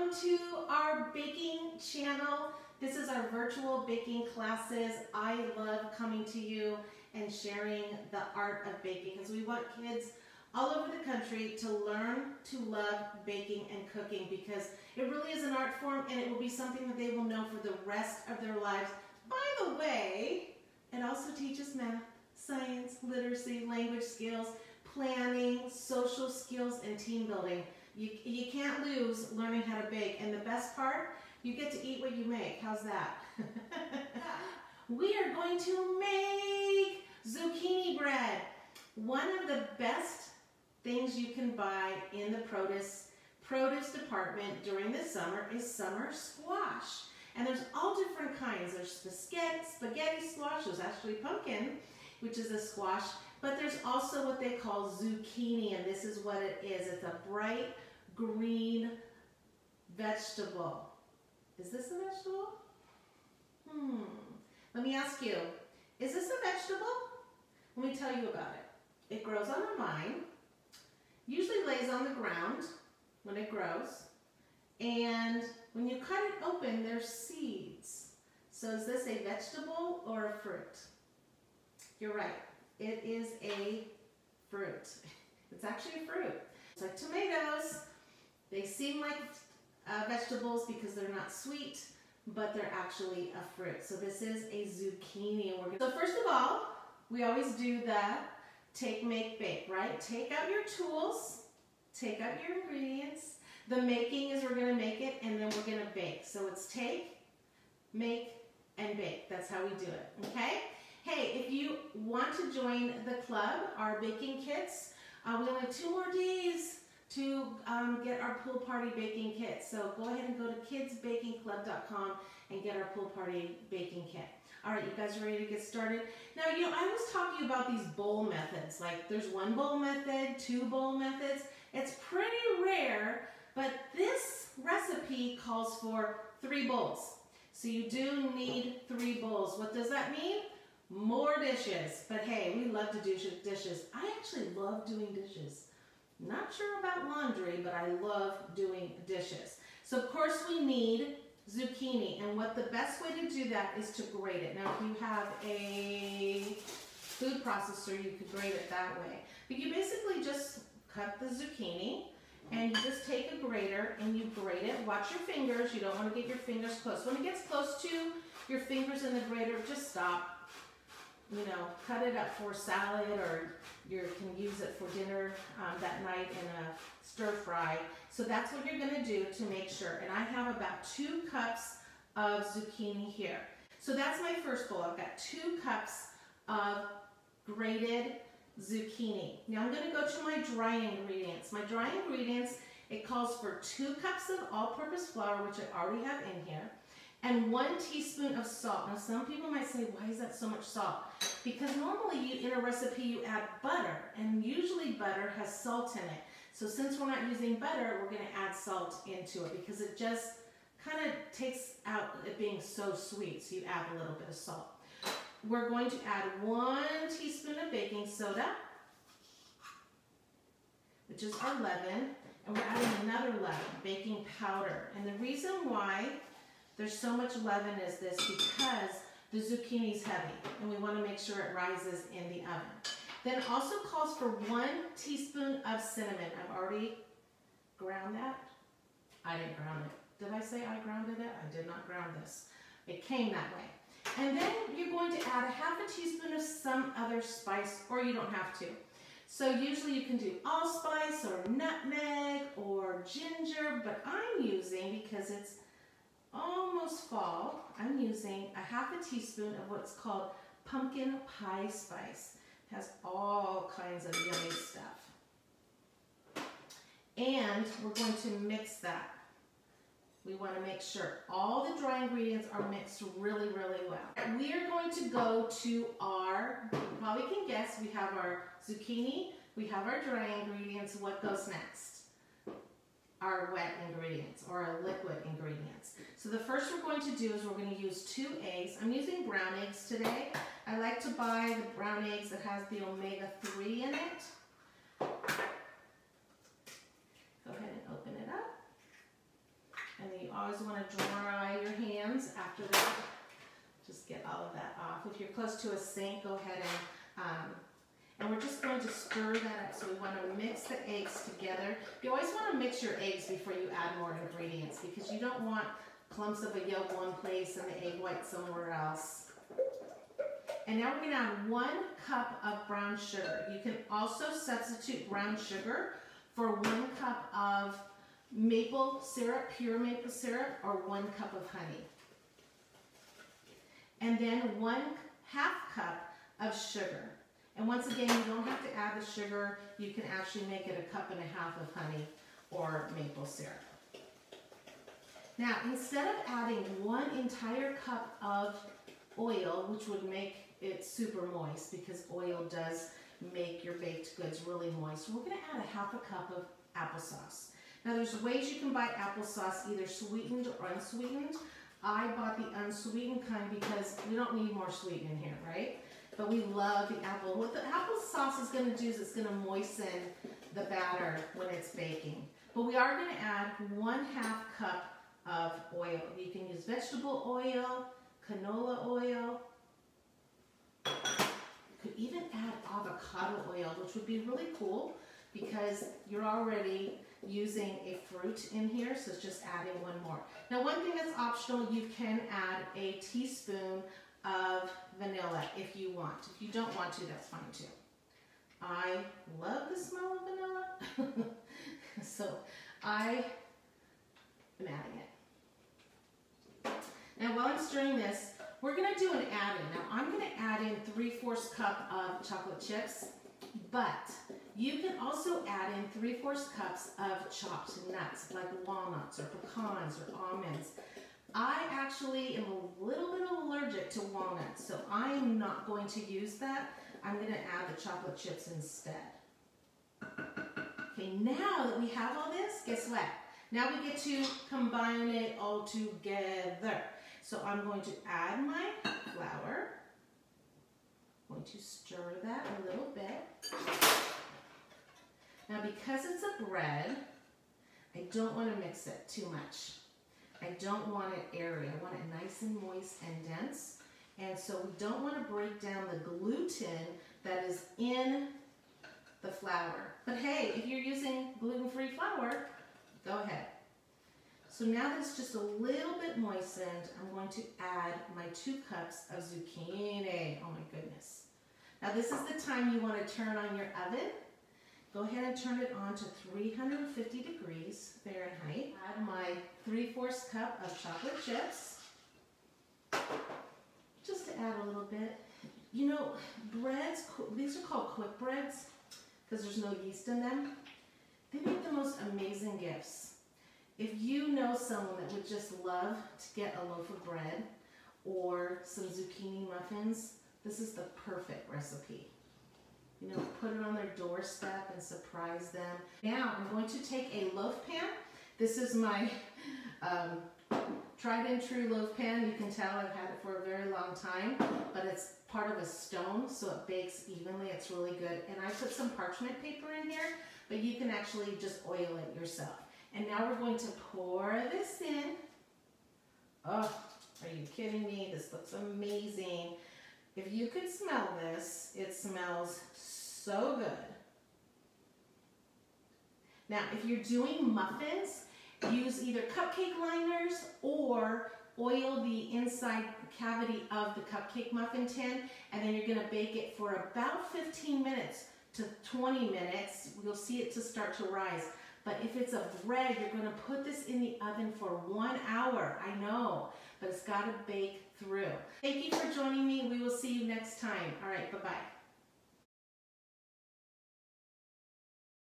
Welcome to our baking channel. This is our virtual baking classes. I love coming to you and sharing the art of baking because we want kids all over the country to learn to love baking and cooking because it really is an art form and it will be something that they will know for the rest of their lives. By the way, it also teaches math, science, literacy, language skills, planning, social skills, and team building. You, you can't lose learning how to bake. And the best part, you get to eat what you make. How's that? we are going to make zucchini bread. One of the best things you can buy in the produce produce department during the summer is summer squash. And there's all different kinds. There's spaghetti, spaghetti squash, there's actually pumpkin, which is a squash, but there's also what they call zucchini, and this is what it is. It's a bright green vegetable. Is this a vegetable? Hmm. Let me ask you, is this a vegetable? Let me tell you about it. It grows on a vine, usually lays on the ground when it grows, and when you cut it open, there's seeds. So is this a vegetable or a fruit? You're right. It is a fruit. It's actually a fruit. It's like tomatoes. They seem like uh, vegetables because they're not sweet, but they're actually a fruit. So this is a zucchini. So first of all, we always do the take, make, bake, right? Take out your tools, take out your ingredients. The making is we're gonna make it and then we're gonna bake. So it's take, make, and bake. That's how we do it, okay? Hey, if you want to join the club, our baking kits, uh, we only have two more days to um, get our pool party baking kit. So go ahead and go to kidsbakingclub.com and get our pool party baking kit. All right, you guys ready to get started? Now, you know, I was talking about these bowl methods. Like there's one bowl method, two bowl methods. It's pretty rare, but this recipe calls for three bowls. So you do need three bowls. What does that mean? More dishes. But hey, we love to do dishes. I actually love doing dishes. Not sure about laundry, but I love doing dishes. So of course we need zucchini. And what the best way to do that is to grate it. Now if you have a food processor, you could grate it that way. But you basically just cut the zucchini and you just take a grater and you grate it. Watch your fingers. You don't want to get your fingers close. When it gets close to your fingers in the grater, just stop. You know, cut it up for salad or you can use it for dinner um, that night in a stir fry. So that's what you're gonna do to make sure. And I have about two cups of zucchini here. So that's my first bowl. I've got two cups of grated zucchini. Now I'm gonna go to my dry ingredients. My dry ingredients, it calls for two cups of all-purpose flour, which I already have in here and one teaspoon of salt. Now some people might say, why is that so much salt? Because normally you, in a recipe you add butter, and usually butter has salt in it. So since we're not using butter, we're gonna add salt into it because it just kind of takes out it being so sweet, so you add a little bit of salt. We're going to add one teaspoon of baking soda, which is our leaven, and we're adding another leaven, baking powder. And the reason why there's so much leaven as this because the zucchini is heavy and we want to make sure it rises in the oven. Then also calls for one teaspoon of cinnamon. I've already ground that. I didn't ground it. Did I say I grounded it? I did not ground this. It came that way. And then you're going to add a half a teaspoon of some other spice or you don't have to. So usually you can do allspice or nutmeg or ginger, but I'm using, because it's almost fall, I'm using a half a teaspoon of what's called pumpkin pie spice. It has all kinds of yummy stuff. And we're going to mix that. We want to make sure all the dry ingredients are mixed really, really well. We are going to go to our, you probably can guess, we have our zucchini, we have our dry ingredients. What goes next? Our wet ingredients or our liquid ingredients. So the first we're going to do is we're going to use two eggs. I'm using brown eggs today. I like to buy the brown eggs that has the omega-3 in it. Go ahead and open it up. And then you always want to dry your hands after that. Just get all of that off. If you're close to a sink, go ahead and, um, and we're just going to stir that up. So we want to mix the eggs together. You always want to mix your eggs before you add more ingredients because you don't want clumps of a yolk one place and the egg white somewhere else. And now we're going to add one cup of brown sugar. You can also substitute brown sugar for one cup of maple syrup, pure maple syrup, or one cup of honey. And then one half cup of sugar. And once again, you don't have to add the sugar. You can actually make it a cup and a half of honey or maple syrup. Now, instead of adding one entire cup of oil, which would make it super moist because oil does make your baked goods really moist, we're going to add a half a cup of applesauce. Now, there's ways you can buy applesauce either sweetened or unsweetened. I bought the unsweetened kind because we don't need more sweetening here, right? But we love the apple. What the apple sauce is going to do is it's going to moisten the batter when it's baking. But we are going to add one half cup of oil. You can use vegetable oil, canola oil. You could even add avocado oil, which would be really cool because you're already using a fruit in here, so it's just adding one more. Now one thing that's optional, you can add a teaspoon of vanilla if you want. If you don't want to, that's fine too. I love the smell of vanilla, so I am adding it. Now while I'm stirring this, we're gonna do an add-in. Now I'm gonna add in 3 fourths cup of chocolate chips, but you can also add in 3 fourths cups of chopped nuts, like walnuts or pecans or almonds. I actually am a little to walnuts, so I am not going to use that. I'm going to add the chocolate chips instead. Okay, now that we have all this, guess what? Now we get to combine it all together. So I'm going to add my flour. I'm going to stir that a little bit. Now because it's a bread, I don't want to mix it too much. I don't want it airy. I want it nice and moist and dense. And so we don't want to break down the gluten that is in the flour. But hey, if you're using gluten-free flour, go ahead. So now that it's just a little bit moistened, I'm going to add my two cups of zucchini. Oh my goodness. Now this is the time you want to turn on your oven Go ahead and turn it on to 350 degrees Fahrenheit. Add my 3 fourths cup of chocolate chips. Just to add a little bit. You know, breads, these are called quick breads because there's no yeast in them. They make the most amazing gifts. If you know someone that would just love to get a loaf of bread or some zucchini muffins, this is the perfect recipe you know, put it on their doorstep and surprise them. Now I'm going to take a loaf pan. This is my um, tried and true loaf pan. You can tell I've had it for a very long time, but it's part of a stone, so it bakes evenly. It's really good. And I put some parchment paper in here, but you can actually just oil it yourself. And now we're going to pour this in. Oh, are you kidding me? This looks amazing. If you could smell this, it smells so good. Now, if you're doing muffins, use either cupcake liners or oil the inside cavity of the cupcake muffin tin and then you're going to bake it for about 15 minutes to 20 minutes. You'll see it to start to rise. But if it's a bread, you're going to put this in the oven for one hour. I know, but it's got to bake through. Thank you for joining me. We will see you next time. All right, bye-bye.